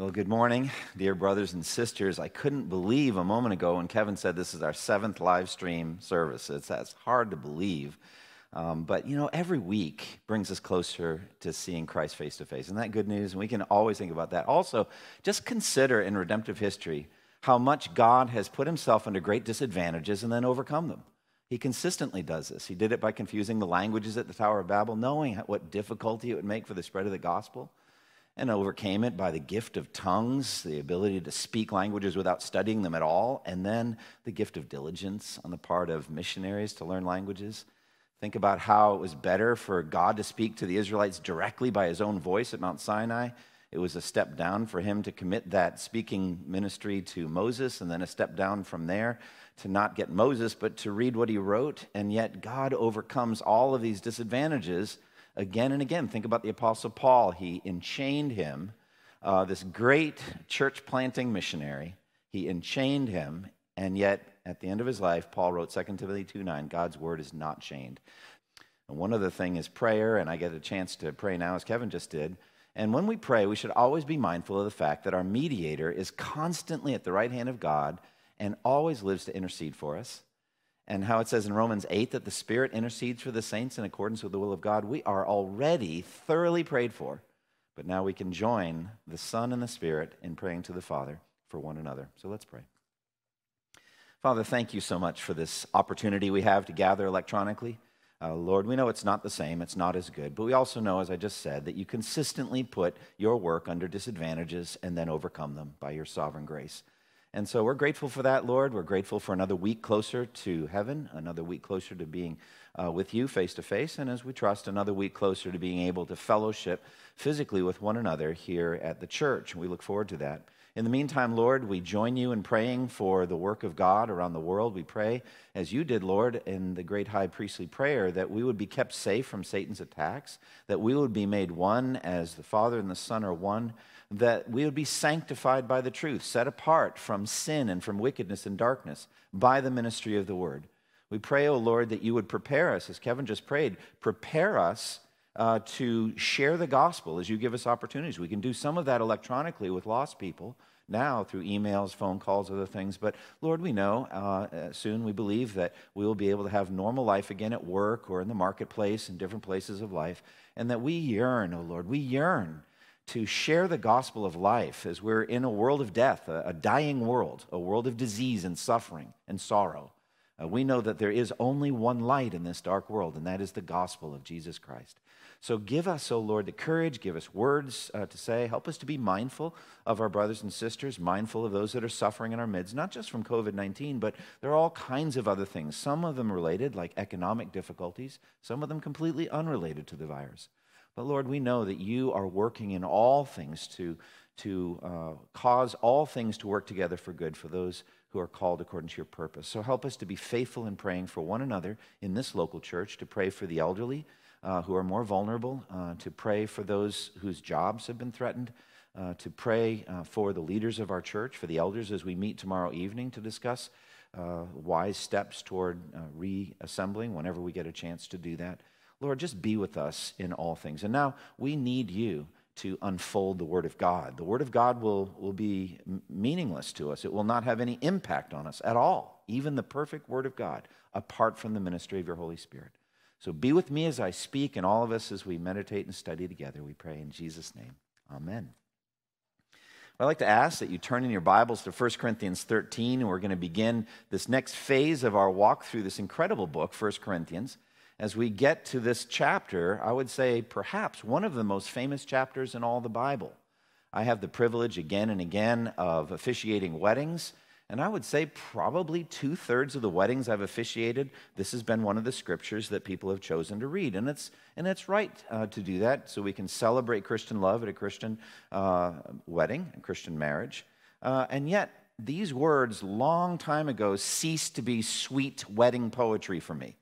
Well, good morning, dear brothers and sisters. I couldn't believe a moment ago when Kevin said this is our seventh live stream service. It's that's hard to believe. Um, but you know, every week brings us closer to seeing Christ face to face. Isn't that good news? And we can always think about that. Also, just consider in redemptive history how much God has put himself under great disadvantages and then overcome them. He consistently does this. He did it by confusing the languages at the Tower of Babel, knowing what difficulty it would make for the spread of the gospel and overcame it by the gift of tongues, the ability to speak languages without studying them at all, and then the gift of diligence on the part of missionaries to learn languages. Think about how it was better for God to speak to the Israelites directly by his own voice at Mount Sinai. It was a step down for him to commit that speaking ministry to Moses, and then a step down from there to not get Moses, but to read what he wrote. And yet, God overcomes all of these disadvantages again and again. Think about the Apostle Paul. He enchained him, uh, this great church planting missionary. He enchained him, and yet at the end of his life, Paul wrote 2 Timothy 2 9, God's word is not chained. And one other thing is prayer, and I get a chance to pray now, as Kevin just did. And when we pray, we should always be mindful of the fact that our mediator is constantly at the right hand of God and always lives to intercede for us and how it says in Romans 8 that the Spirit intercedes for the saints in accordance with the will of God, we are already thoroughly prayed for. But now we can join the Son and the Spirit in praying to the Father for one another. So let's pray. Father, thank you so much for this opportunity we have to gather electronically. Uh, Lord, we know it's not the same, it's not as good, but we also know, as I just said, that you consistently put your work under disadvantages and then overcome them by your sovereign grace. And so we're grateful for that, Lord. We're grateful for another week closer to heaven, another week closer to being uh, with you face to face, and as we trust, another week closer to being able to fellowship physically with one another here at the church. We look forward to that. In the meantime, Lord, we join you in praying for the work of God around the world. We pray, as you did, Lord, in the great high priestly prayer, that we would be kept safe from Satan's attacks, that we would be made one as the Father and the Son are one that we would be sanctified by the truth, set apart from sin and from wickedness and darkness by the ministry of the word. We pray, O oh Lord, that you would prepare us, as Kevin just prayed, prepare us uh, to share the gospel as you give us opportunities. We can do some of that electronically with lost people now through emails, phone calls, other things. But Lord, we know uh, uh soon we believe that we will be able to have normal life again at work or in the marketplace and different places of life, and that we yearn, oh Lord, we yearn to share the gospel of life as we're in a world of death, a, dying world, a world of disease and suffering and sorrow. Uh, we know that there is only one light in this dark world, and that is the gospel of Jesus Christ. So give us, O oh Lord, the courage, give us words uh, to say. Help us to be mindful of our brothers and sisters, mindful of those that are suffering in our midst, not just from COVID 19, but there are all kinds of other things. Some of them related, like economic difficulties, some of them completely unrelated to the virus. But Lord, we know that you are working in all things to, to uh, cause all things to work together for good for those who are called according to your purpose. So help us to be faithful in praying for one another in this local church, to pray for the elderly uh, who are more vulnerable, uh, to pray for those whose jobs have been threatened. Uh, to pray uh, for the leaders of our church, for the elders, as we meet tomorrow evening to discuss uh, wise steps toward reassembling whenever we get a chance to do that. Lord, just be with us in all things. And now we need you to unfold the Word of God. The Word of God will, will be meaningless to us, it will not have any impact on us at all, even the perfect Word of God, apart from the ministry of your Holy Spirit. So be with me as I speak, and all of us as we meditate and study together. We pray in Jesus' name. Amen. I'd like to ask that you turn in your Bibles to 1 Corinthians 13, and we're going to begin this next phase of our walk through this incredible book, 1 Corinthians as we get to this chapter, I would say perhaps one of the most famous chapters in all the Bible. I have the privilege again and again of officiating weddings, and I would say probably two thirds of the weddings I've officiated, this has been one of the scriptures that people have chosen to read. And it's, and it's right uh, to do that so we can celebrate Christian love at a Christian uh, wedding, a Christian marriage. Uh, and yet, these words, long time ago, ceased to be sweet wedding poetry for me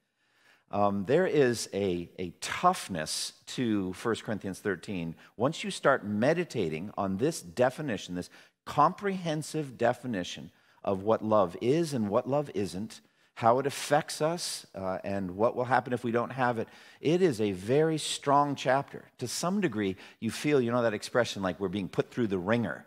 um, there is a, a toughness to 1 Corinthians 13. Once you start meditating on this definition, this comprehensive definition of what love is and what love isn't, how it affects us, uh, and what will happen if we don't have it, it is a very strong chapter. To some degree, you feel, you know, that expression like we're being put through the wringer.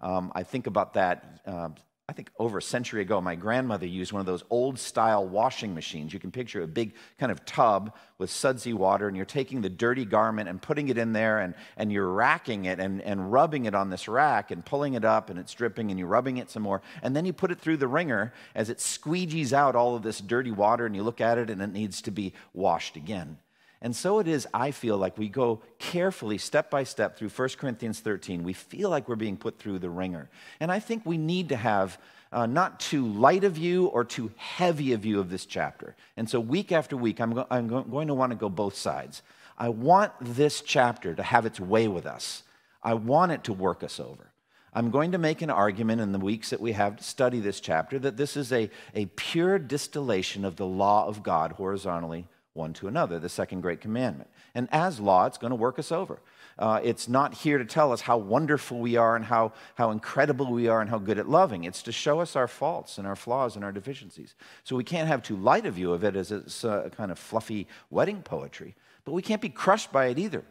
Um, I think about that. Uh, I think over a century ago, my grandmother used one of those old style washing machines. You can picture a big kind of tub with sudsy water, and you're taking the dirty garment and putting it in there, and, and you're racking it and, and rubbing it on this rack and pulling it up, and it's dripping, and you're rubbing it some more. And then you put it through the wringer as it squeegees out all of this dirty water, and you look at it, and it needs to be washed again. And so it is, I feel like we go carefully, step by step, through 1 Corinthians 13. We feel like we're being put through the wringer. And I think we need to have uh, not too light a view or too heavy a view of this chapter. And so, week after week, I'm, go- I'm go- going to want to go both sides. I want this chapter to have its way with us, I want it to work us over. I'm going to make an argument in the weeks that we have to study this chapter that this is a, a pure distillation of the law of God horizontally one to another, the second great commandment. And as law, it's going to work us over. Uh, it's not here to tell us how wonderful we are and how, how incredible we are and how good at loving. It's to show us our faults and our flaws and our deficiencies. So we can't have too light a view of it as it's a kind of fluffy wedding poetry, but we can't be crushed by it either.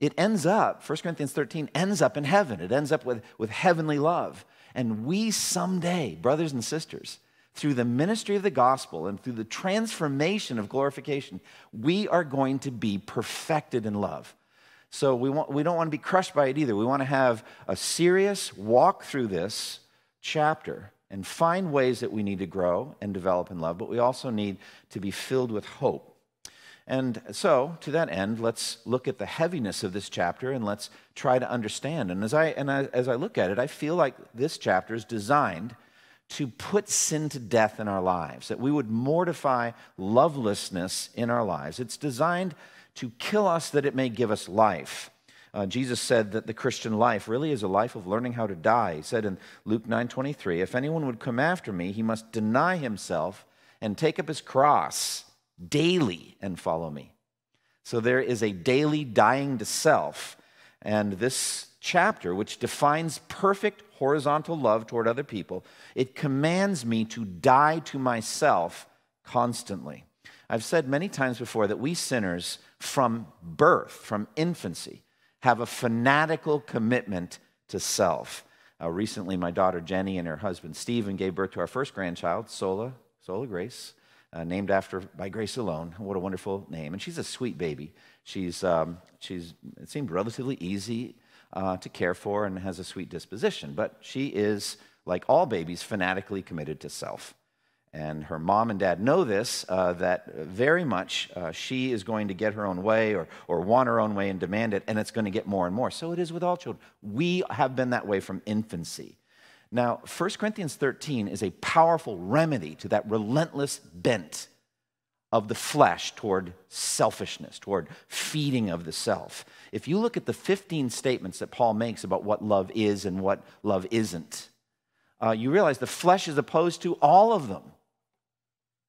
It ends up, 1 Corinthians 13 ends up in heaven. It ends up with, with heavenly love. And we someday, brothers and sisters, through the ministry of the gospel and through the transformation of glorification, we are going to be perfected in love. So we, want, we don't want to be crushed by it either. We want to have a serious walk through this chapter and find ways that we need to grow and develop in love, but we also need to be filled with hope. And so, to that end, let's look at the heaviness of this chapter and let's try to understand. And as I, and I, as I look at it, I feel like this chapter is designed to put sin to death in our lives, that we would mortify lovelessness in our lives. It's designed to kill us that it may give us life. Uh, Jesus said that the Christian life really is a life of learning how to die. He said in Luke 9:23, "If anyone would come after me, he must deny himself and take up his cross daily and follow me." So there is a daily dying to self, and this chapter, which defines perfect horizontal love toward other people, it commands me to die to myself constantly. I've said many times before that we sinners, from birth, from infancy, have a fanatical commitment to self. Uh, recently, my daughter Jenny and her husband Stephen gave birth to our first grandchild, Sola, Sola Grace, uh, named after by Grace alone. What a wonderful name! And she's a sweet baby. She's um, she's it seemed relatively easy uh, to care for and has a sweet disposition. But she is, like all babies, fanatically committed to self. And her mom and dad know this, uh, that very much uh, she is going to get her own way or, or want her own way and demand it, and it's going to get more and more. So it is with all children. We have been that way from infancy. Now, 1 Corinthians 13 is a powerful remedy to that relentless bent of the flesh toward selfishness, toward feeding of the self. If you look at the 15 statements that Paul makes about what love is and what love isn't, uh, you realize the flesh is opposed to all of them.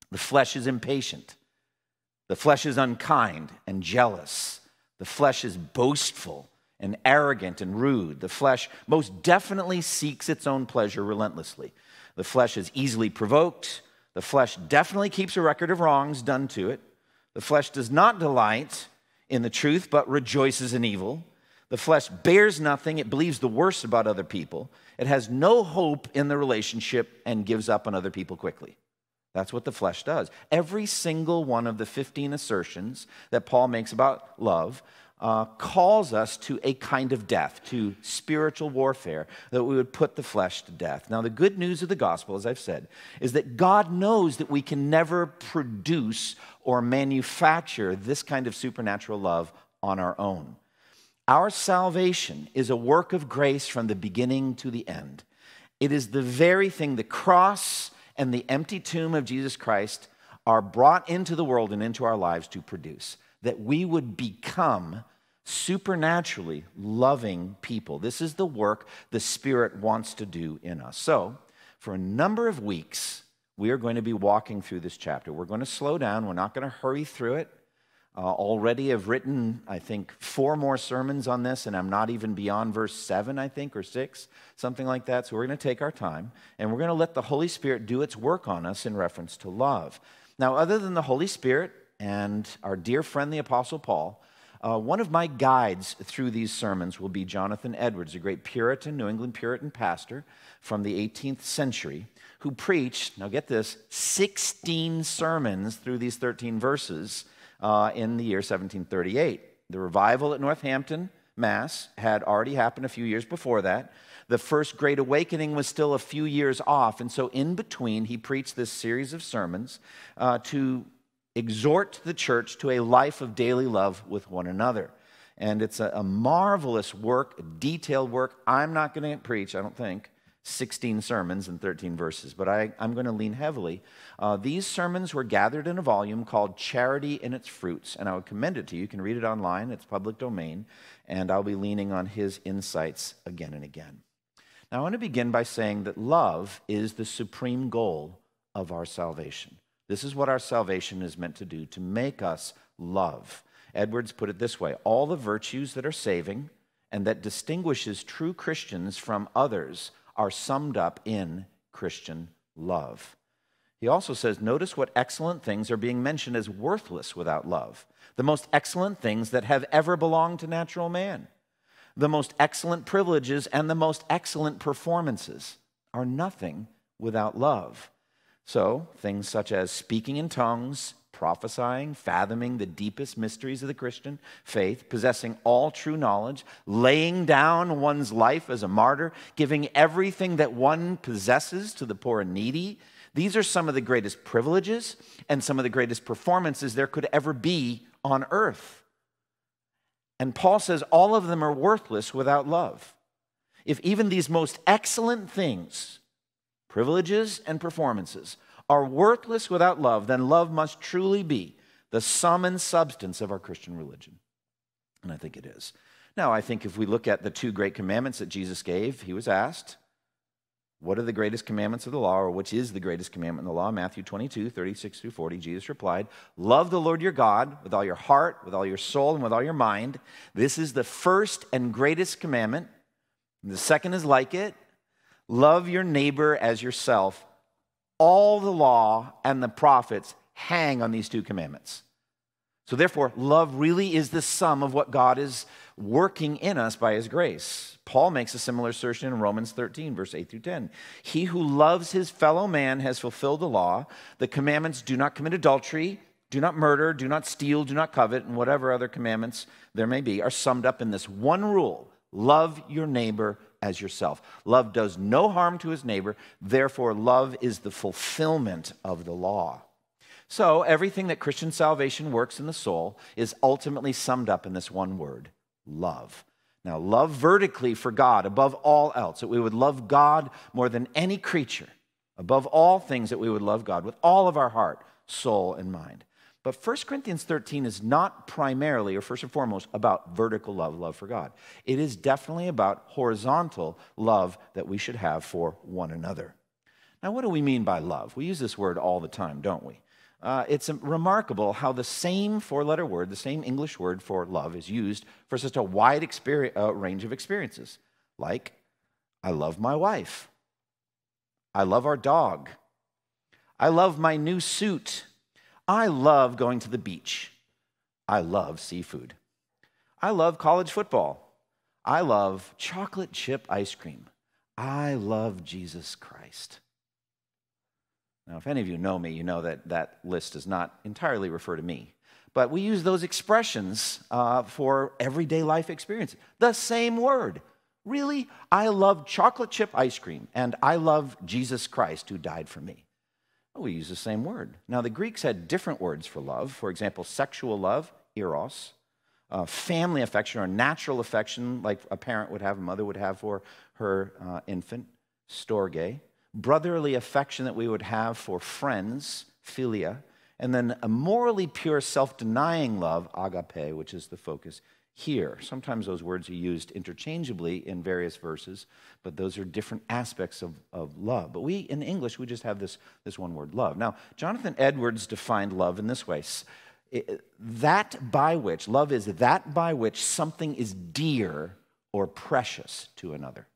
The flesh is impatient, the flesh is unkind and jealous, the flesh is boastful and arrogant and rude. The flesh most definitely seeks its own pleasure relentlessly. The flesh is easily provoked the flesh definitely keeps a record of wrongs done to it. The flesh does not delight in the truth, but rejoices in evil. The flesh bears nothing, it believes the worst about other people. It has no hope in the relationship and gives up on other people quickly. That's what the flesh does. Every single one of the 15 assertions that Paul makes about love uh, calls us to a kind of death, to spiritual warfare, that we would put the flesh to death. Now, the good news of the gospel, as I've said, is that God knows that we can never produce or manufacture this kind of supernatural love on our own. Our salvation is a work of grace from the beginning to the end. It is the very thing the cross and the empty tomb of Jesus Christ are brought into the world and into our lives to produce that we would become supernaturally loving people. This is the work the Spirit wants to do in us. So, for a number of weeks, we are going to be walking through this chapter. We're going to slow down, we're not going to hurry through it. Uh, already have written, I think, four more sermons on this, and I'm not even beyond verse seven, I think, or six, something like that. So we're going to take our time, and we're going to let the Holy Spirit do its work on us in reference to love. Now, other than the Holy Spirit and our dear friend, the Apostle Paul, Uh, one of my guides through these sermons will be Jonathan Edwards, a great Puritan, New England Puritan pastor from the 18th century, who preached, now get this, 16 sermons through these 13 verses uh, in the year 1738. The revival at Northampton, Mass, had already happened a few years before that. The first Great Awakening was still a few years off, and so in between, he preached this series of sermons uh, to exhort the church to a life of daily love with one another. And it's a, a marvelous work, a detailed work. I'm not going to preach, I don't think, 16 sermons and 13 verses, but I, am going to lean heavily. Uh, these sermons were gathered in a volume called Charity and Its Fruits, and I would commend it to you. You can read it online, it's public domain, and I'll be leaning on his insights again and again. Now, I want to begin by saying that love is the supreme goal of our salvation. This is what our salvation is meant to do, to make us love. Edwards put it this way all the virtues that are saving and that distinguishes true Christians from others are summed up in Christian love. He also says, Notice what excellent things are being mentioned as worthless without love. The most excellent things that have ever belonged to natural man. The most excellent privileges and the most excellent performances are nothing without love. So, things such as speaking in tongues, prophesying, fathoming the deepest mysteries of the Christian faith, possessing all true knowledge, laying down one's life as a martyr, giving everything that one possesses to the poor and needy. These are some of the greatest privileges and some of the greatest performances there could ever be on earth. And Paul says all of them are worthless without love. If even these most excellent things, privileges and performances, are worthless without love, then love must truly be the sum and substance of our Christian religion. And I think it is. Now, I think if we look at the two great commandments that Jesus gave, he was asked, What are the greatest commandments of the law, or which is the greatest commandment in the law? Matthew 22, 36 through 40. Jesus replied, Love the Lord your God with all your heart, with all your soul, and with all your mind. This is the first and greatest commandment. The second is like it Love your neighbor as yourself. All the law and the prophets hang on these two commandments. So, therefore, love really is the sum of what God is working in us by His grace. Paul makes a similar assertion in Romans 13, verse 8 through 10. He who loves his fellow man has fulfilled the law. The commandments do not commit adultery, do not murder, do not steal, do not covet, and whatever other commandments there may be are summed up in this one rule love your neighbor as yourself. Love does no harm to his neighbor, therefore, love is the fulfillment of the law. So, everything that Christian salvation works in the soul is ultimately summed up in this one word love. Now, love vertically for God above all else, that we would love God more than any creature, above all things, that we would love God with all of our heart, soul, and mind. But 1 Corinthians 13 is not primarily, or first and foremost, about vertical love, love for God. It is definitely about horizontal love that we should have for one another. Now, what do we mean by love? We use this word all the time, don't we? Uh, it's remarkable how the same four letter word, the same English word for love, is used for such a wide uh, range of experiences. Like, I love my wife. I love our dog. I love my new suit. I love going to the beach. I love seafood. I love college football. I love chocolate chip ice cream. I love Jesus Christ. Now, if any of you know me, you know that that list does not entirely refer to me. But we use those expressions uh, for everyday life experiences. The same word. Really, I love chocolate chip ice cream, and I love Jesus Christ who died for me. Oh, we use the same word. Now, the Greeks had different words for love. For example, sexual love, eros, uh, family affection or natural affection, like a parent would have, a mother would have for her uh, infant, storge, brotherly affection that we would have for friends, philia, and then a morally pure, self denying love, agape, which is the focus here. Sometimes those words are used interchangeably in various verses, but those are different aspects of, of love. But we, in English, we just have this, this one word, love. Now, Jonathan Edwards defined love in this way that by which, love is that by which something is dear or precious to another.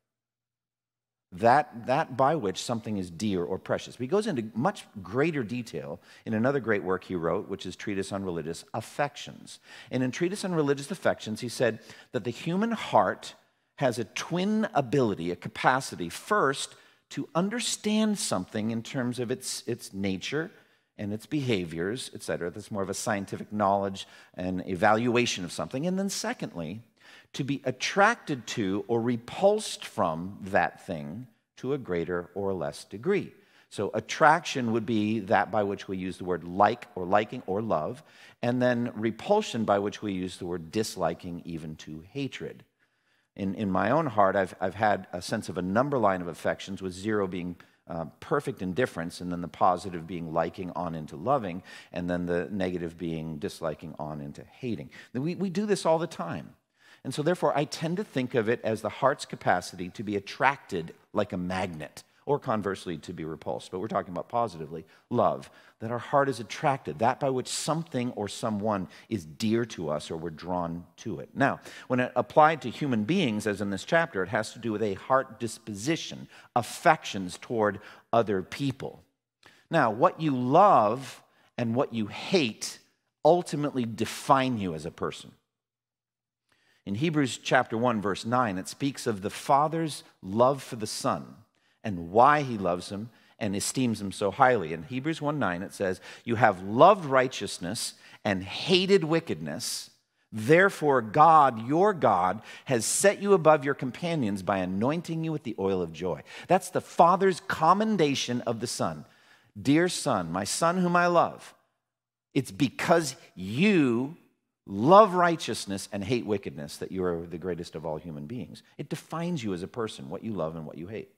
That, that by which something is dear or precious. He goes into much greater detail in another great work he wrote, which is Treatise on Religious Affections. And in Treatise on Religious Affections, he said that the human heart has a twin ability, a capacity, first, to understand something in terms of its, its nature and its behaviors, etc. That's more of a scientific knowledge and evaluation of something. And then, secondly, to be attracted to or repulsed from that thing to a greater or less degree. So, attraction would be that by which we use the word like or liking or love, and then repulsion by which we use the word disliking, even to hatred. In, in my own heart, I've, I've had a sense of a number line of affections, with zero being uh, perfect indifference, and then the positive being liking on into loving, and then the negative being disliking on into hating. We, we do this all the time. And so, therefore, I tend to think of it as the heart's capacity to be attracted like a magnet, or conversely, to be repulsed. But we're talking about positively love, that our heart is attracted, that by which something or someone is dear to us or we're drawn to it. Now, when it applied to human beings, as in this chapter, it has to do with a heart disposition, affections toward other people. Now, what you love and what you hate ultimately define you as a person. In Hebrews chapter 1 verse 9 it speaks of the father's love for the son and why he loves him and esteems him so highly. In Hebrews 1 9 it says, "You have loved righteousness and hated wickedness." Therefore, God, your God, has set you above your companions by anointing you with the oil of joy. That's the Father's commendation of the Son. Dear Son, my Son whom I love, it's because you love righteousness and hate wickedness that you are the greatest of all human beings. It defines you as a person, what you love and what you hate.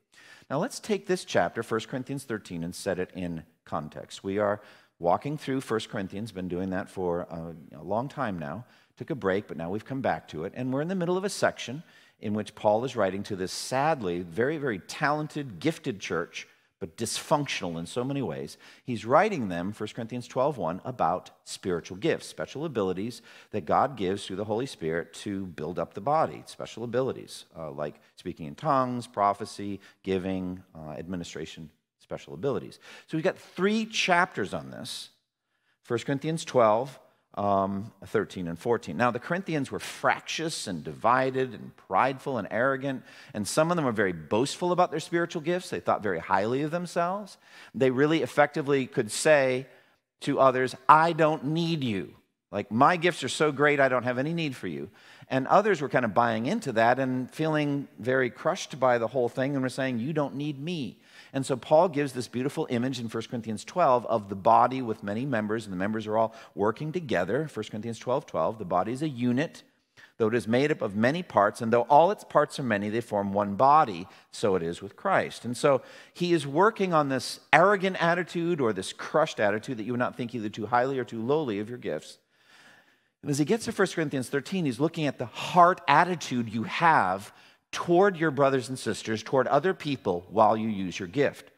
Now let's take this chapter, 1 Corinthians 13, and set it in context. We are walking through 1 Corinthians, been doing that for a, a long time now. Took a break, but now we've come back to it. And we're in the middle of a section in which Paul is writing to this sadly very, very talented, gifted church but dysfunctional in so many ways. He's writing them, 1 Corinthians 12:1, about spiritual gifts, special abilities that God gives through the Holy Spirit to build up the body, special abilities uh, like speaking in tongues, prophecy, giving, uh, administration, special abilities. So we've got three chapters on this 1 Corinthians 12, um, 13 and 14. Now, the Corinthians were fractious and divided and prideful and arrogant, and some of them were very boastful about their spiritual gifts. They thought very highly of themselves. They really effectively could say to others, I don't need you. Like, my gifts are so great, I don't have any need for you. And others were kind of buying into that and feeling very crushed by the whole thing and were saying, You don't need me. And so Paul gives this beautiful image in 1 Corinthians 12 of the body with many members, and the members are all working together. 1 Corinthians 12 12, the body is a unit, though it is made up of many parts, and though all its parts are many, they form one body. So it is with Christ. And so he is working on this arrogant attitude or this crushed attitude that you would not think either too highly or too lowly of your gifts. And as he gets to 1 Corinthians 13, he's looking at the heart attitude you have toward your brothers and sisters, toward other people while you use your gift.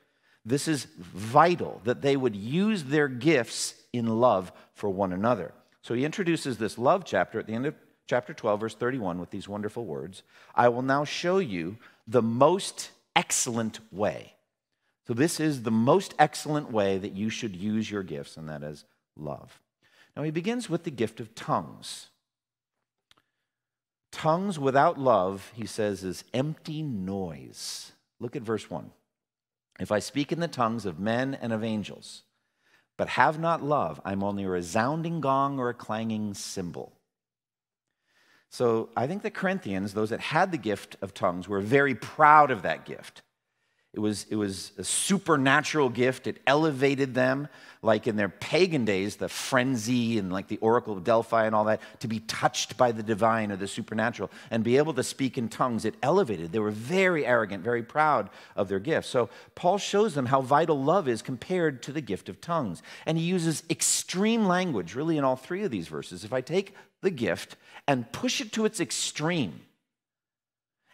This is vital that they would use their gifts in love for one another. So he introduces this love chapter at the end of chapter 12, verse 31, with these wonderful words I will now show you the most excellent way. So, this is the most excellent way that you should use your gifts, and that is love. Now, he begins with the gift of tongues. Tongues without love, he says, is empty noise. Look at verse 1. If I speak in the tongues of men and of angels, but have not love, I'm only a resounding gong or a clanging cymbal. So I think the Corinthians, those that had the gift of tongues, were very proud of that gift. It was, it was a supernatural gift. It elevated them, like in their pagan days, the frenzy and like the Oracle of Delphi and all that, to be touched by the divine or the supernatural and be able to speak in tongues. It elevated. They were very arrogant, very proud of their gift. So Paul shows them how vital love is compared to the gift of tongues. And he uses extreme language, really, in all three of these verses. If I take the gift and push it to its extreme,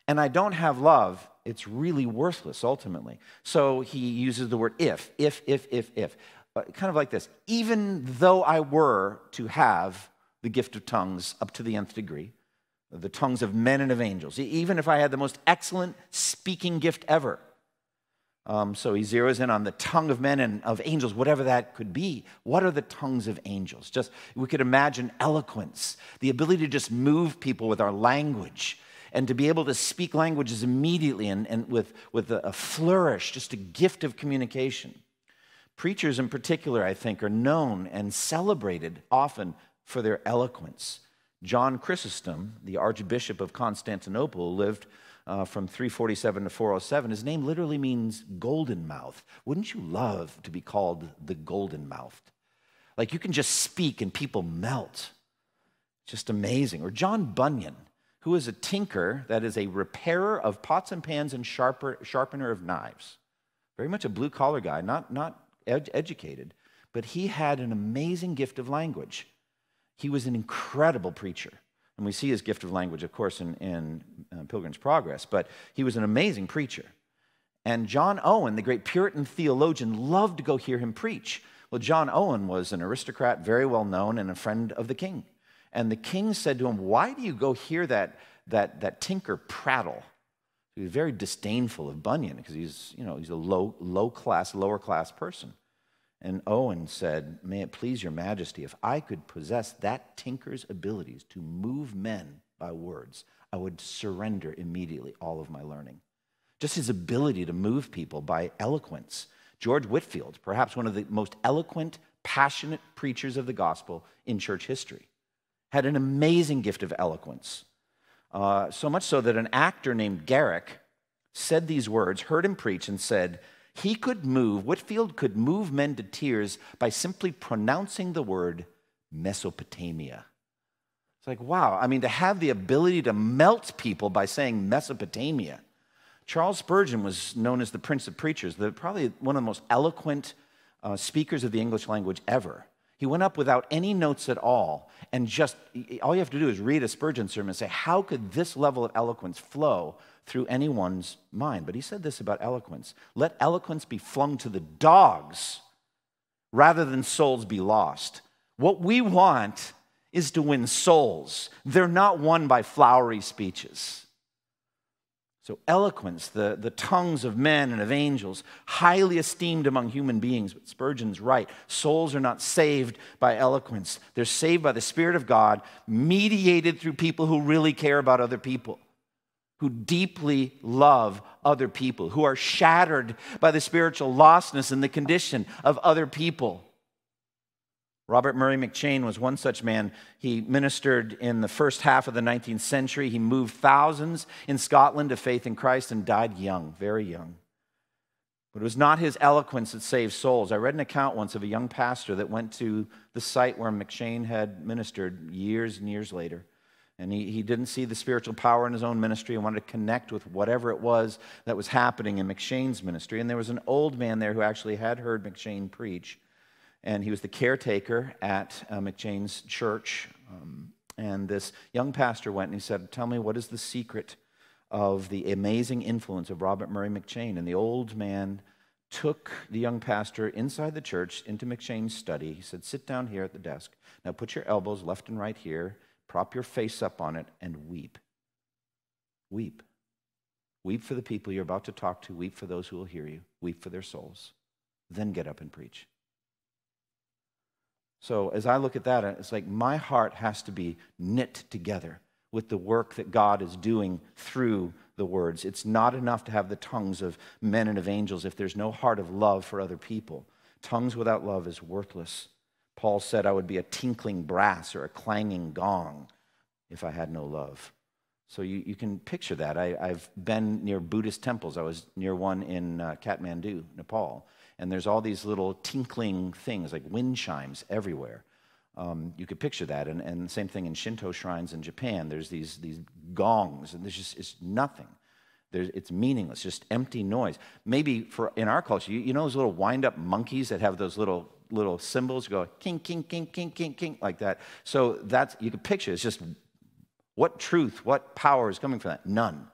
and I don't have love, it's really worthless ultimately. So he uses the word if, if, if, if, if. Uh, kind of like this even though I were to have the gift of tongues up to the nth degree, the tongues of men and of angels, even if I had the most excellent speaking gift ever, Um, so he zeroes in on the tongue of men and of angels, whatever that could be. What are the tongues of angels? Just we could imagine eloquence, the ability to just move people with our language and to be able to speak languages immediately and, and with, with a, a flourish, just a gift of communication. Preachers, in particular, I think, are known and celebrated often for their eloquence. John Chrysostom, the Archbishop of Constantinople, lived uh, from 347 to 407. His name literally means golden mouth. Wouldn't you love to be called the golden mouthed? Like you can just speak and people melt. Just amazing. Or John Bunyan, who is a tinker, that is a repairer of pots and pans and sharper, sharpener of knives. Very much a blue collar guy, not, not ed- educated, but he had an amazing gift of language. He was an incredible preacher. And we see his gift of language, of course, in, in uh, Pilgrim's Progress, but he was an amazing preacher. And John Owen, the great Puritan theologian, loved to go hear him preach. Well, John Owen was an aristocrat, very well known, and a friend of the king. And the king said to him, Why do you go hear that, that, that tinker prattle? He was very disdainful of Bunyan because he's, you know, he's a low, low class, lower class person. And Owen said, May it please your majesty, if I could possess that tinker's abilities to move men by words, I would surrender immediately all of my learning. Just his ability to move people by eloquence. George Whitefield, perhaps one of the most eloquent, passionate preachers of the gospel in church history, had an amazing gift of eloquence. Uh, so much so that an actor named Garrick said these words, heard him preach, and said, he could move, Whitefield could move men to tears by simply pronouncing the word Mesopotamia. It's like, wow, I mean, to have the ability to melt people by saying Mesopotamia. Charles Spurgeon was known as the Prince of Preachers, the, probably one of the most eloquent uh, speakers of the English language ever. He went up without any notes at all, and just all you have to do is read a Spurgeon sermon and say, How could this level of eloquence flow through anyone's mind? But he said this about eloquence let eloquence be flung to the dogs rather than souls be lost. What we want is to win souls, they're not won by flowery speeches. So, eloquence, the, the tongues of men and of angels, highly esteemed among human beings. But Spurgeon's right. Souls are not saved by eloquence, they're saved by the Spirit of God, mediated through people who really care about other people, who deeply love other people, who are shattered by the spiritual lostness and the condition of other people. Robert Murray McCheyne was one such man. He ministered in the first half of the 19th century. He moved thousands in Scotland to faith in Christ and died young, very young. But it was not his eloquence that saved souls. I read an account once of a young pastor that went to the site where McCheyne had ministered years and years later. And he, he didn't see the spiritual power in his own ministry and wanted to connect with whatever it was that was happening in McCheyne's ministry. And there was an old man there who actually had heard McCheyne preach and he was the caretaker at uh, church. Um, and this young pastor went and he said, Tell me, what is the secret of the amazing influence of Robert Murray McCheyne? And the old man took the young pastor inside the church into McCheyne's study. He said, Sit down here at the desk. Now put your elbows left and right here, prop your face up on it, and weep. Weep. Weep for the people you're about to talk to, weep for those who will hear you, weep for their souls. Then get up and preach. So as I look at that, it's like my heart has to be knit together with the work that God is doing through the words. It's not enough to have the tongues of men and of angels if there's no heart of love for other people. Tongues without love is worthless. Paul said, I would be a tinkling brass or a clanging gong if I had no love. So you, you can picture that. I, have been near Buddhist temples. I was near one in uh, Kathmandu, Nepal and there's all these little tinkling things like wind chimes everywhere. Um, you could picture that, and, and same thing in Shinto shrines in Japan. There's these, these gongs, and there's just it's nothing. There's, it's meaningless, just empty noise. Maybe for in our culture, you, you know those little wind-up monkeys that have those little little cymbals go king, king, king, king, king, king, like that. So that's you can picture. It's just what truth, what power is coming from that? None.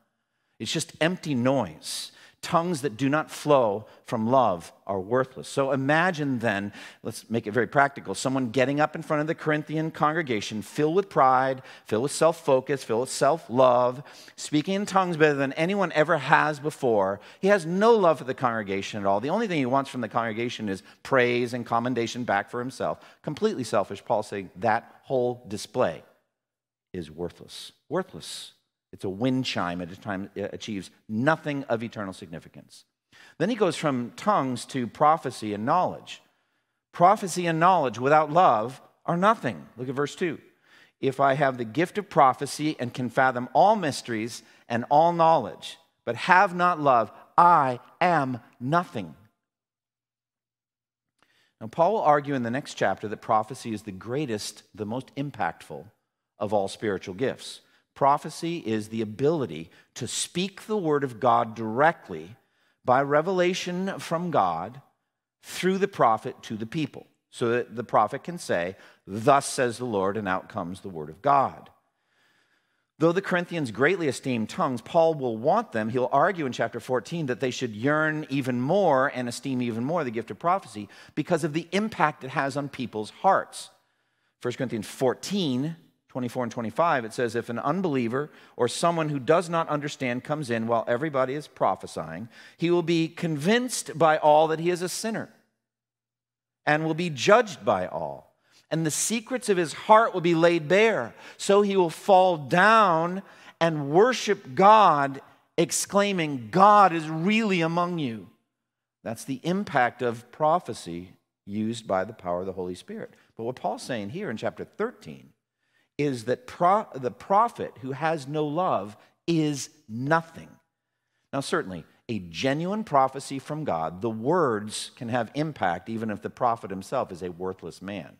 It's just empty noise. Tongues that do not flow from love are worthless. So imagine then, let's make it very practical, someone getting up in front of the Corinthian congregation filled with pride, filled with self focus, filled with self love, speaking in tongues better than anyone ever has before. He has no love for the congregation at all. The only thing he wants from the congregation is praise and commendation back for himself. Completely selfish. Paul saying that whole display is worthless. Worthless. It's a wind chime at a time it achieves nothing of eternal significance. Then he goes from tongues to prophecy and knowledge. Prophecy and knowledge without love are nothing. Look at verse 2. If I have the gift of prophecy and can fathom all mysteries and all knowledge, but have not love, I am nothing. Now, Paul will argue in the next chapter that prophecy is the greatest, the most impactful of all spiritual gifts. Prophecy is the ability to speak the word of God directly by revelation from God through the prophet to the people, so that the prophet can say, Thus says the Lord, and out comes the word of God. Though the Corinthians greatly esteem tongues, Paul will want them, he'll argue in chapter 14 that they should yearn even more and esteem even more the gift of prophecy because of the impact it has on people's hearts. 1 Corinthians 14 24 and 25, it says, If an unbeliever or someone who does not understand comes in while everybody is prophesying, he will be convinced by all that he is a sinner and will be judged by all. And the secrets of his heart will be laid bare. So he will fall down and worship God, exclaiming, God is really among you. That's the impact of prophecy used by the power of the Holy Spirit. But what Paul's saying here in chapter 13 is that pro- the prophet who has no love is nothing. Now, certainly, a genuine prophecy from God, the words can have impact even if the prophet himself is a worthless man.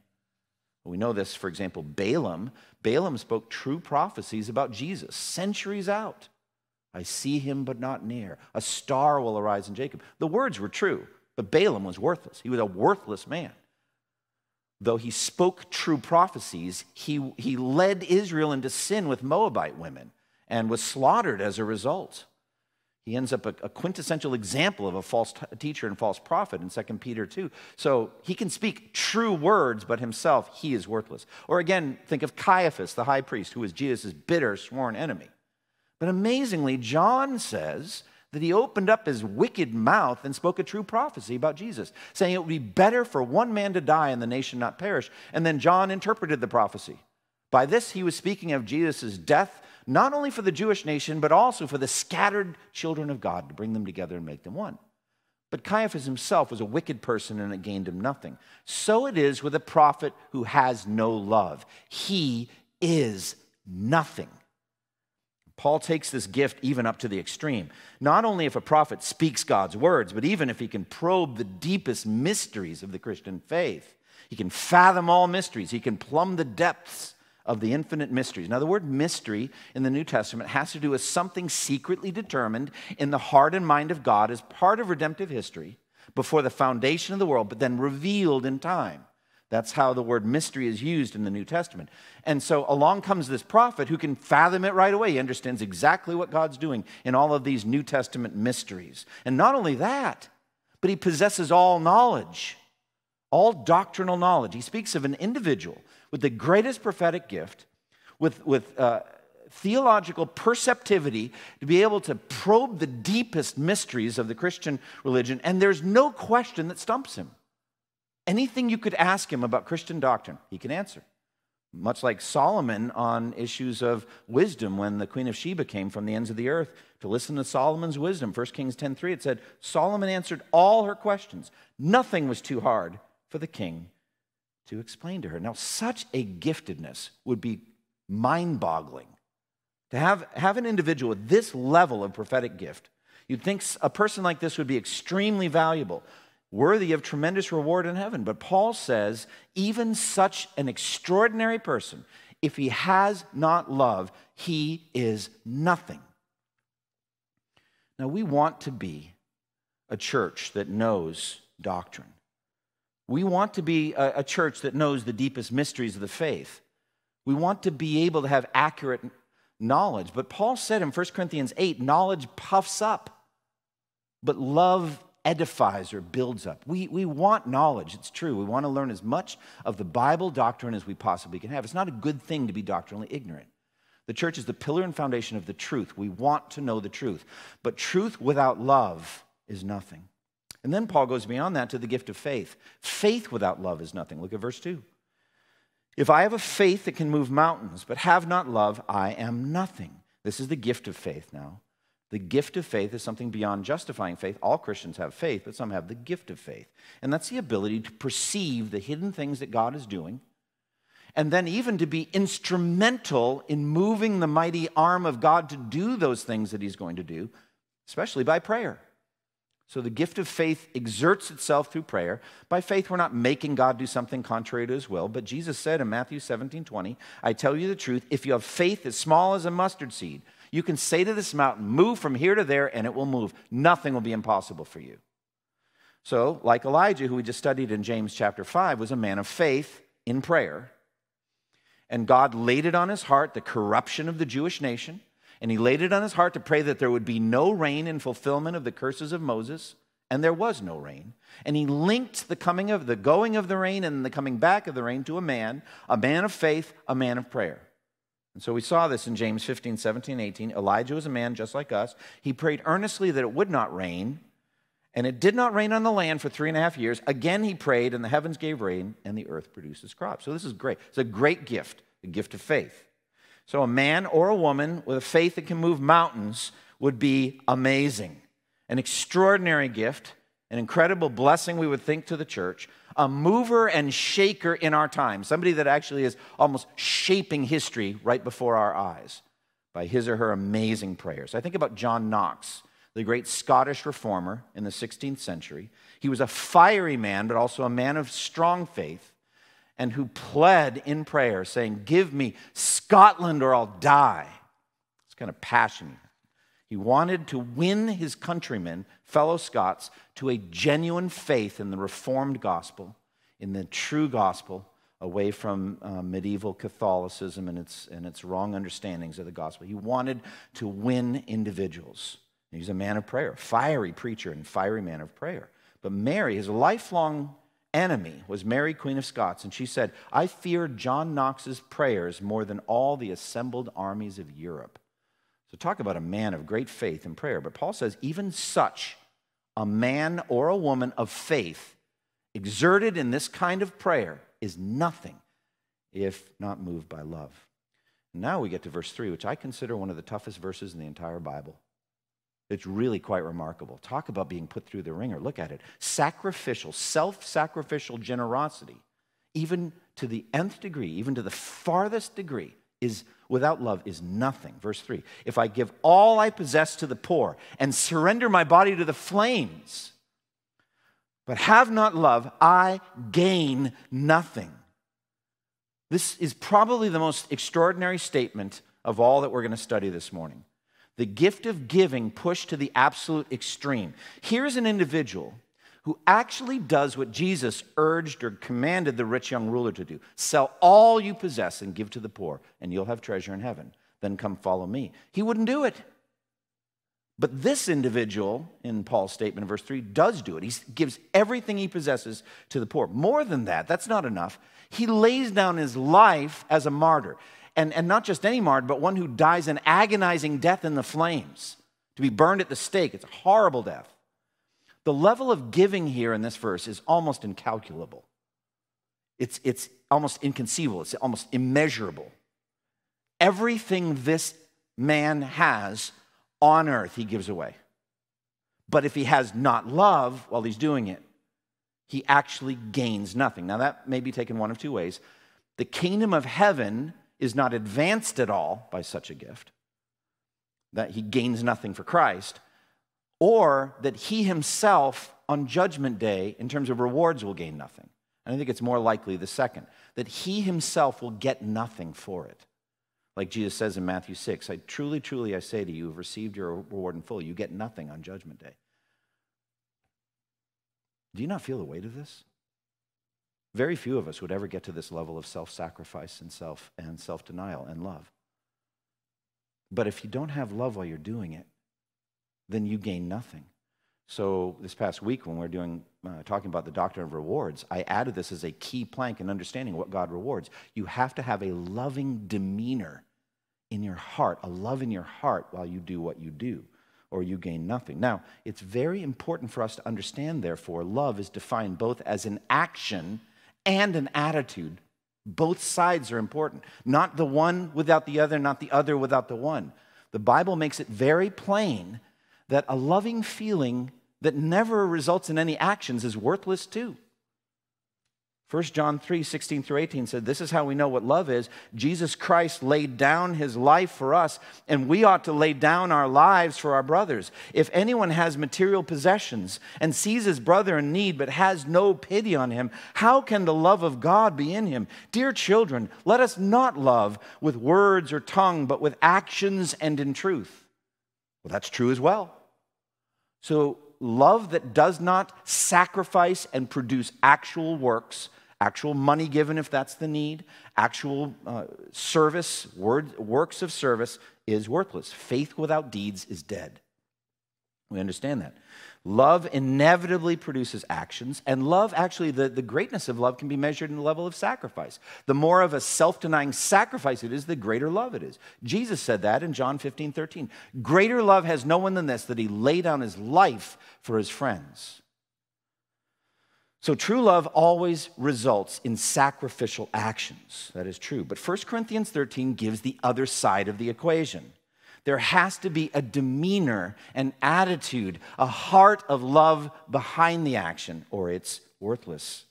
We know this, for example, Balaam. Balaam spoke true prophecies about Jesus centuries out. I see him, but not near. A star will arise in Jacob. The words were true, but Balaam was worthless. He was a worthless man though he spoke true prophecies, he, he led Israel into sin with Moabite women and was slaughtered as a result. He ends up a, a quintessential example of a false teacher and false prophet in 2 Peter 2. So he can speak true words, but himself, he is worthless. Or again, think of Caiaphas, the high priest, who was Jesus' bitter, sworn enemy. But amazingly, John says that he opened up his wicked mouth and spoke a true prophecy about Jesus, saying it would be better for one man to die and the nation not perish. And then John interpreted the prophecy. By this, he was speaking of Jesus' death, not only for the Jewish nation, but also for the scattered children of God to bring them together and make them one. But Caiaphas himself was a wicked person and it gained him nothing. So it is with a prophet who has no love. He is nothing. Paul takes this gift even up to the extreme. Not only if a prophet speaks God's words, but even if he can probe the deepest mysteries of the Christian faith. He can fathom all mysteries, he can plumb the depths of the infinite mysteries. Now, the word mystery in the New Testament has to do with something secretly determined in the heart and mind of God as part of redemptive history before the foundation of the world, but then revealed in time. That's how the word mystery is used in the New Testament. And so along comes this prophet who can fathom it right away. He understands exactly what God's doing in all of these New Testament mysteries. And not only that, but he possesses all knowledge, all doctrinal knowledge. He speaks of an individual with the greatest prophetic gift, with, with uh, theological perceptivity to be able to probe the deepest mysteries of the Christian religion. And there's no question that stumps him. Anything you could ask him about Christian doctrine, he can answer. Much like Solomon on issues of wisdom when the Queen of Sheba came from the ends of the earth to listen to Solomon's wisdom. 1 Kings 10:3 it said Solomon answered all her questions. Nothing was too hard for the king to explain to her. Now such a giftedness would be mind-boggling. To have, have an individual with this level of prophetic gift, you'd think a person like this would be extremely valuable worthy of tremendous reward in heaven. But Paul says, even such an extraordinary person, if he has not love, he is nothing. Now, we want to be a church that knows doctrine. We want to be a, a, church that knows the deepest mysteries of the faith. We want to be able to have accurate knowledge. But Paul said in 1 Corinthians 8 knowledge puffs up, but love edifies or builds up. We, we want knowledge, it's true. We want to learn as much of the Bible doctrine as we possibly can have. It's not a good thing to be doctrinally ignorant. The church is the pillar and foundation of the truth. We want to know the truth. But truth without love is nothing. And then Paul goes beyond that to the gift of faith. Faith without love is nothing. Look at verse 2. If I have a faith that can move mountains, but have not love, I am nothing. This is the gift of faith now. The gift of faith is something beyond justifying faith. All Christians have faith, but some have the gift of faith. And that's the ability to perceive the hidden things that God is doing, and then even to be instrumental in moving the mighty arm of God to do those things that He's going to do, especially by prayer. So the gift of faith exerts itself through prayer. By faith, we're not making God do something contrary to his will, but Jesus said in Matthew 17 20, I tell you the truth, if you have faith as small as a mustard seed, you can say to this mountain, Move from here to there, and it will move. Nothing will be impossible for you. So, like Elijah, who we just studied in James chapter 5, was a man of faith in prayer. And God laid it on his heart, the corruption of the Jewish nation. And he laid it on his heart to pray that there would be no rain in fulfillment of the curses of Moses. And there was no rain. And he linked the coming of the going of the rain and the coming back of the rain to a man, a man of faith, a man of prayer. And so we saw this in James 15, 17, 18. Elijah was a man just like us. He prayed earnestly that it would not rain, and it did not rain on the land for three and a half years. Again he prayed, and the heavens gave rain, and the earth produces crops. So this is great. It's a great gift, a gift of faith. So a man or a woman with a faith that can move mountains would be amazing. An extraordinary gift, an incredible blessing, we would think, to the church a mover and shaker in our time, somebody that actually is almost shaping history right before our eyes by his or her amazing prayers. I think about John Knox, the great Scottish reformer in the 16th century. He was a fiery man, but also a man of strong faith, and who pled in prayer, saying, Give me Scotland or I'll die. It's kind of passionate. He wanted to win his countrymen, fellow Scots, to a genuine faith in the Reformed gospel, in the true gospel, away from uh, medieval Catholicism and its, and its wrong understandings of the gospel. He wanted to win individuals. He's a man of prayer, fiery preacher and fiery man of prayer. But Mary, his lifelong enemy, was Mary, Queen of Scots, and she said, I fear John Knox's prayers more than all the assembled armies of Europe. So, talk about a man of great faith and prayer. But Paul says, even such a man or a woman of faith exerted in this kind of prayer is nothing if not moved by love. Now we get to verse 3, which I consider one of the toughest verses in the entire Bible. It's really quite remarkable. Talk about being put through the wringer. Look at it. Sacrificial, self sacrificial generosity, even to the nth degree, even to the farthest degree, is without love is nothing. Verse 3 If I give all I possess to the poor and surrender my body to the flames, but have not love, I gain nothing. This is probably the most extraordinary statement of all that we're going to study this morning. The gift of giving pushed to the absolute extreme. Here's an individual who actually does what Jesus urged or commanded the rich young ruler to do sell all you possess and give to the poor, and you'll have treasure in heaven. Then come follow me. He wouldn't do it. But this individual, in Paul's statement in verse 3, does do it. He gives everything he possesses to the poor. More than that, that's not enough. He lays down his life as a martyr. And, and not just any martyr, but one who dies an agonizing death in the flames, to be burned at the stake. It's a horrible death. The level of giving here in this verse is almost incalculable. It's, it's almost inconceivable, it's almost immeasurable. Everything this man has on earth, he gives away. But if he has not love while he's doing it, he actually gains nothing. Now, that may be taken one of two ways. The kingdom of heaven is not advanced at all by such a gift, that he gains nothing for Christ or that he himself on judgment day, in terms of rewards, will gain nothing. And I think it's more likely the second, that he himself will get nothing for it. Like Jesus says in Matthew 6, I truly, truly, I say to you, you have received your reward in full. You get nothing on judgment day. Do you not feel the weight of this? Very few of us would ever get to this level of self-sacrifice and self and self-denial and love. But if you don't have love while you're doing it, then you gain nothing. So this past week, when we are doing uh, talking about the doctrine of rewards, I added this as a key plank in understanding what God rewards. You have to have a loving demeanor in your heart, a love in your heart while you do what you do, or you gain nothing. Now, it's very important for us to understand, therefore, love is defined both as an action and an attitude. Both sides are important. Not the one without the other, not the other without the one. The Bible makes it very plain that a loving feeling that never results in any actions is worthless too. 1 John 3 16 through 18 said, This is how we know what love is. Jesus Christ laid down his life for us, and we ought to lay down our lives for our brothers. If anyone has material possessions and sees his brother in need but has no pity on him, how can the love of God be in him? Dear children, let us not love with words or tongue, but with actions and in truth. Well, that's true as well. So, love that does not sacrifice and produce actual works, actual money given if that's the need, actual uh, service, word, works of service is worthless. Faith without deeds is dead. We understand that. Love inevitably produces actions, and love actually, the, the greatness of love can be measured in the level of sacrifice. The more of a self denying sacrifice it is, the greater love it is. Jesus said that in John 15 13. Greater love has no one than this, that he laid down his life for his friends. So true love always results in sacrificial actions. That is true. But 1 Corinthians 13 gives the other side of the equation. There has to be a demeanor, an attitude, a heart of love behind the action, or it's worthless.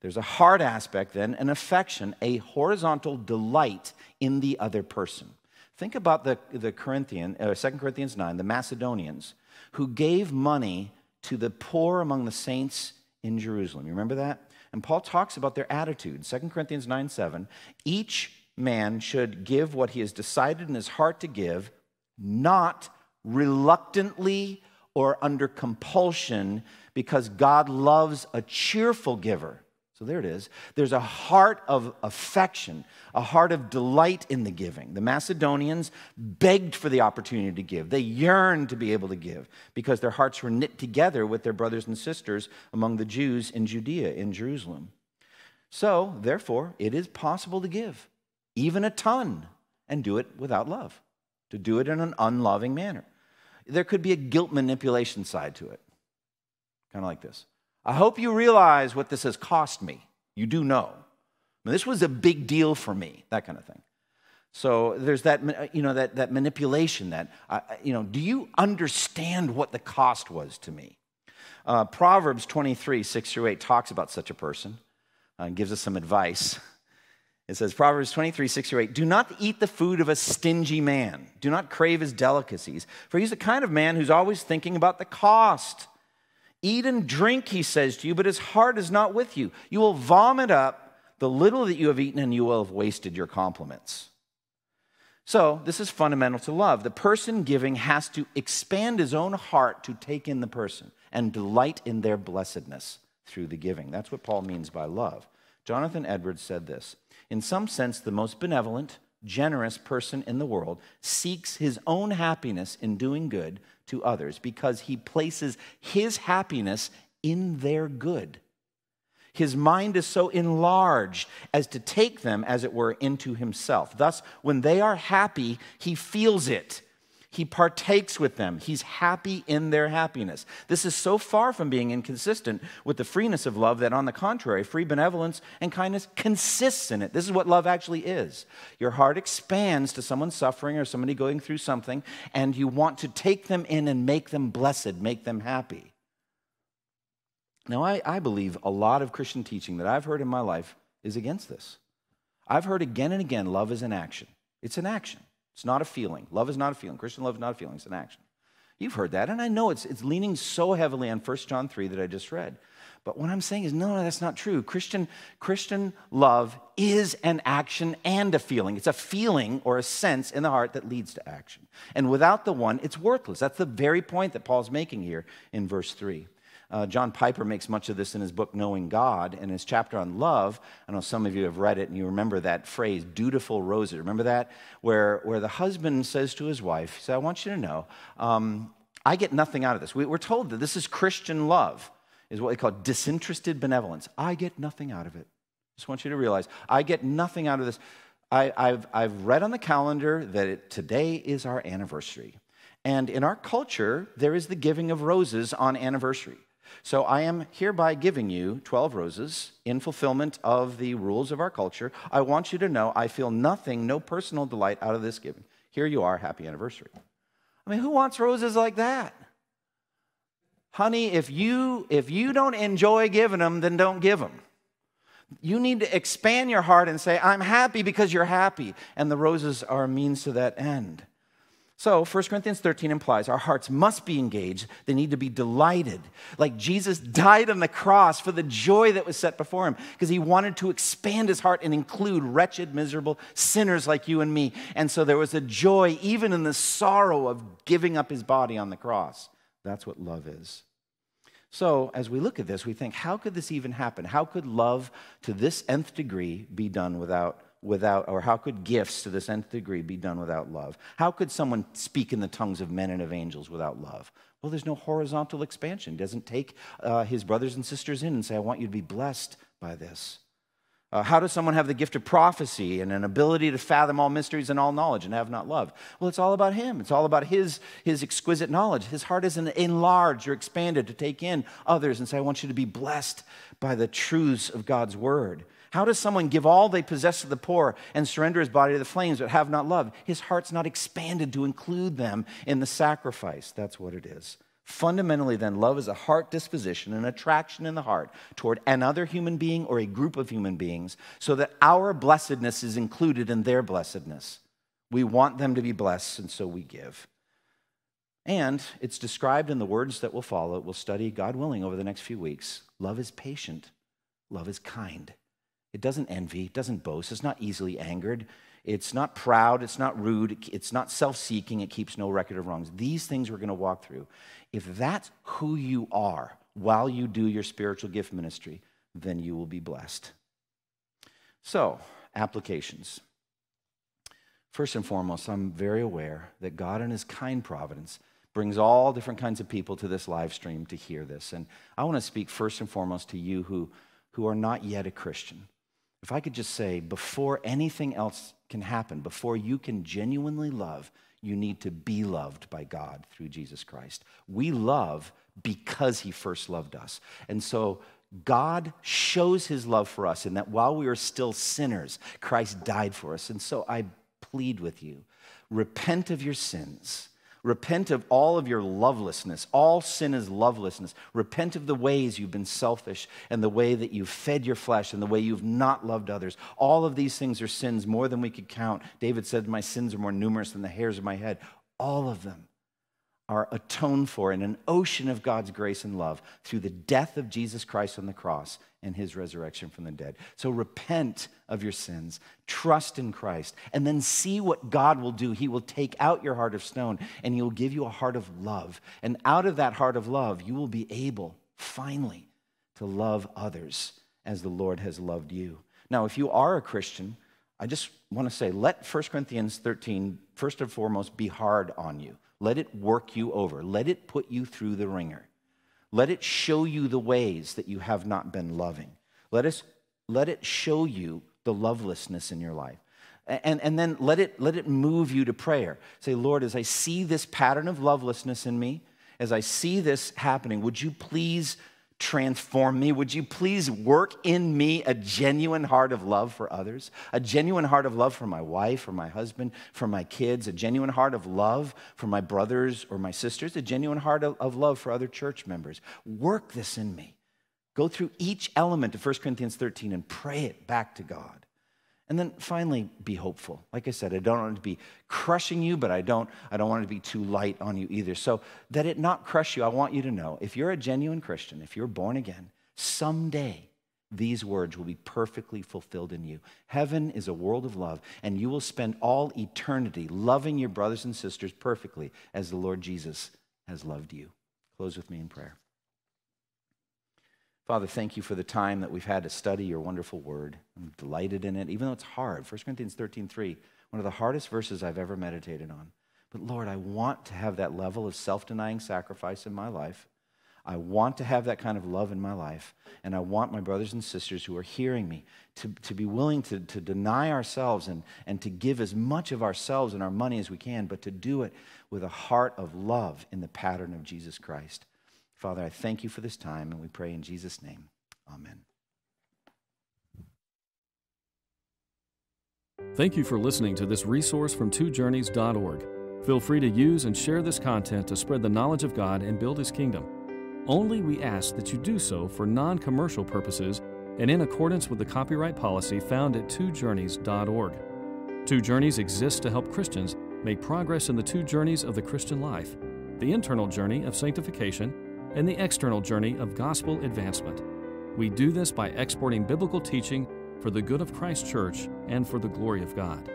There's a heart aspect, then, an affection, a horizontal delight in the other person. Think about the, the Corinthian, uh, 2 Corinthians 9, the Macedonians, who gave money to the poor among the saints in Jerusalem. You remember that? And Paul talks about their attitude. 2 Corinthians 9 7. Each man should give what he has decided in his heart to give, not reluctantly or under compulsion, because God loves a cheerful giver. So there it is. There's a heart of affection, a heart of delight in the giving. The Macedonians begged for the opportunity to give. They yearned to be able to give because their hearts were knit together with their brothers and sisters among the Jews in Judea, in Jerusalem. So, therefore, it is possible to give, even a ton, and do it without love to do it in an unloving manner. There could be a guilt manipulation side to it, kind of like this. I hope you realize what this has cost me. You do know. I mean, this was a big deal for me, that kind of thing. So there's that, you know, that, that manipulation that, uh, you know, do you understand what the cost was to me? Uh, Proverbs 23, 6 through 8 talks about such a person and uh, gives us some advice. It says, Proverbs 23, 6 through 8, do not eat the food of a stingy man. Do not crave his delicacies, for he's the kind of man who's always thinking about the cost. Eat and drink, he says to you, but his heart is not with you. You will vomit up the little that you have eaten, and you will have wasted your compliments. So, this is fundamental to love. The person giving has to expand his own heart to take in the person and delight in their blessedness through the giving. That's what Paul means by love. Jonathan Edwards said this In some sense, the most benevolent, generous person in the world seeks his own happiness in doing good to others because he places his happiness in their good. His mind is so enlarged as to take them, as it were, into himself. Thus, when they are happy, he feels it he partakes with them. He's happy in their happiness. This is so far from being inconsistent with the freeness of love that, on the contrary, free benevolence and kindness consists in it. This is what love actually is. Your heart expands to someone suffering or somebody going through something, and you want to take them in and make them blessed, make them happy. Now, I, I believe a lot of Christian teaching that I've heard in my life is against this. I've heard again and again love is an action. It's an action. It's not a feeling. Love is not a feeling. Christian love is not a feeling, it's an action. You've heard that, and I know it's, it's leaning so heavily on 1 John 3 that I just read. But what I'm saying is, no, no, that's not true. Christian, Christian love is an action and a feeling. It's a feeling or a sense in the heart that leads to action. And without the one, it's worthless. That's the very point that Paul's making here in verse 3. Uh, John Piper makes much of this in his book, Knowing God. In his chapter on love, I know some of you have read it and you remember that phrase, dutiful roses. Remember that? Where, where the husband says to his wife, he said, I want you to know, um, I get nothing out of this. We, we're told that this is Christian love, is what we call disinterested benevolence. I get nothing out of it. Just want you to realize I get nothing out of this. I, have I've read on the calendar that it, today is our anniversary. And in our culture, there is the giving of roses on anniversary. So I am hereby giving you 12 roses in fulfillment of the rules of our culture. I want you to know I feel nothing, no personal delight out of this giving. Here you are, happy anniversary. I mean, who wants roses like that? Honey, if you if you don't enjoy giving them, then don't give them. You need to expand your heart and say, I'm happy because you're happy. And the roses are a means to that end. So, 1 Corinthians 13 implies our hearts must be engaged. They need to be delighted. Like Jesus died on the cross for the joy that was set before him, because he wanted to expand his heart and include wretched, miserable sinners like you and me. And so there was a joy even in the sorrow of giving up his body on the cross. That's what love is. So, as we look at this, we think, how could this even happen? How could love to this nth degree be done without, without, or how could gifts to this nth degree be done without love? How could someone speak in the tongues of men and of angels without love? Well, there's no horizontal expansion. He doesn't take uh, his brothers and sisters in and say, I want you to be blessed by this. Uh, how does someone have the gift of prophecy and an ability to fathom all mysteries and all knowledge and have not love? Well, it's all about him. It's all about his, his exquisite knowledge. His heart isn't enlarged or expanded to take in others and say, I want you to be blessed by the truths of God's word. How does someone give all they possess to the poor and surrender his body to the flames but have not love? His heart's not expanded to include them in the sacrifice. That's what it is. Fundamentally, then, love is a heart disposition, an attraction in the heart toward another human being or a group of human beings so that our blessedness is included in their blessedness. We want them to be blessed, and so we give. And it's described in the words that will follow. We'll study, God willing, over the next few weeks. Love is patient, love is kind. It doesn't envy, it doesn't boast, it's not easily angered. It's not proud, it's not rude, it's not self seeking, it keeps no record of wrongs. These things we're going to walk through. If that's who you are while you do your spiritual gift ministry, then you will be blessed. So, applications. First and foremost, I'm very aware that God, in His kind providence, brings all different kinds of people to this live stream to hear this. And I want to speak first and foremost to you who, who are not yet a Christian. If I could just say, before anything else can happen, before you can genuinely love, you need to be loved by God through Jesus Christ. We love because he first loved us. And so God shows his love for us in that while we are still sinners, Christ died for us. And so I plead with you repent of your sins Repent of all of your lovelessness. All sin is lovelessness. Repent of the ways you've been selfish and the way that you've fed your flesh and the way you've not loved others. All of these things are sins more than we could count. David said, My sins are more numerous than the hairs of my head. All of them are atoned for in an ocean of God's grace and love through the death of Jesus Christ on the cross and his resurrection from the dead. So repent of your sins, trust in Christ, and then see what God will do. He will take out your heart of stone and he will give you a heart of love. And out of that heart of love, you will be able, finally, to love others as the Lord has loved you. Now, if you are a Christian, I just want to say, let 1 Corinthians 13, first and foremost, be hard on you. Let it work you over. Let it put you through the wringer. Let it show you the ways that you have not been loving. Let, us, let it show you the lovelessness in your life. And, and then let it, let it move you to prayer. Say, Lord, as I see this pattern of lovelessness in me, as I see this happening, would you please transform me? Would you please work in me a genuine heart of love for others? A genuine heart of love for my wife or my husband, for my kids, a genuine heart of love for my brothers or my sisters, a genuine heart of, of love for other church members. Work this in me. Go through each element of 1 Corinthians 13 and pray it back to God. And then finally, be hopeful. Like I said, I don't want it to be crushing you, but I don't, I don't want it to be too light on you either. So that it not crush you, I want you to know if you're a genuine Christian, if you're born again, someday these words will be perfectly fulfilled in you. Heaven is a world of love, and you will spend all eternity loving your brothers and sisters perfectly as the Lord Jesus has loved you. Close with me in prayer. Father, thank you for the time that we've had to study your wonderful word. I'm delighted in it, even though it's hard. 1 Corinthians 13 3, one of the hardest verses I've ever meditated on. But Lord, I want to have that level of self denying sacrifice in my life. I want to have that kind of love in my life. And I want my brothers and sisters who are hearing me to, to be willing to, to deny ourselves and, and to give as much of ourselves and our money as we can, but to do it with a heart of love in the pattern of Jesus Christ. Father, I thank you for this time, and we pray in Jesus' name. Amen. Thank you for listening to this resource from twojourneys.org. Feel free to use and share this content to spread the knowledge of God and build His kingdom. Only we ask that you do so for non commercial purposes and in accordance with the copyright policy found at twojourneys.org. Two Journeys exists to help Christians make progress in the two journeys of the Christian life the internal journey of sanctification and the external journey of gospel advancement. We do this by exporting biblical teaching for the good of Christ's church and for the glory of God.